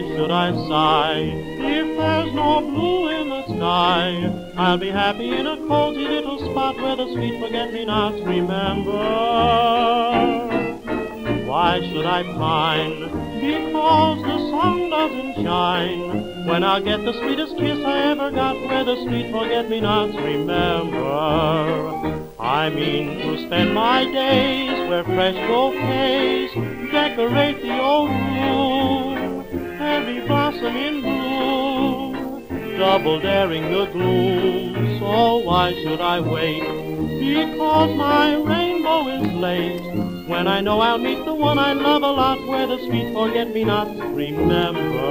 Why should I sigh if there's no blue in the sky? I'll be happy in a cozy little spot where the sweet forget-me-nots remember. Why should I pine? Because the sun doesn't shine. When I'll get the sweetest kiss I ever got, where the sweet forget-me-nots remember. I mean to spend my days where fresh bouquets decorate the old room. Every blossom in bloom, double daring the gloom. So why should I wait? Because my rainbow is late. When I know I'll meet the one I love a lot, where the sweet forget-me-nots remember.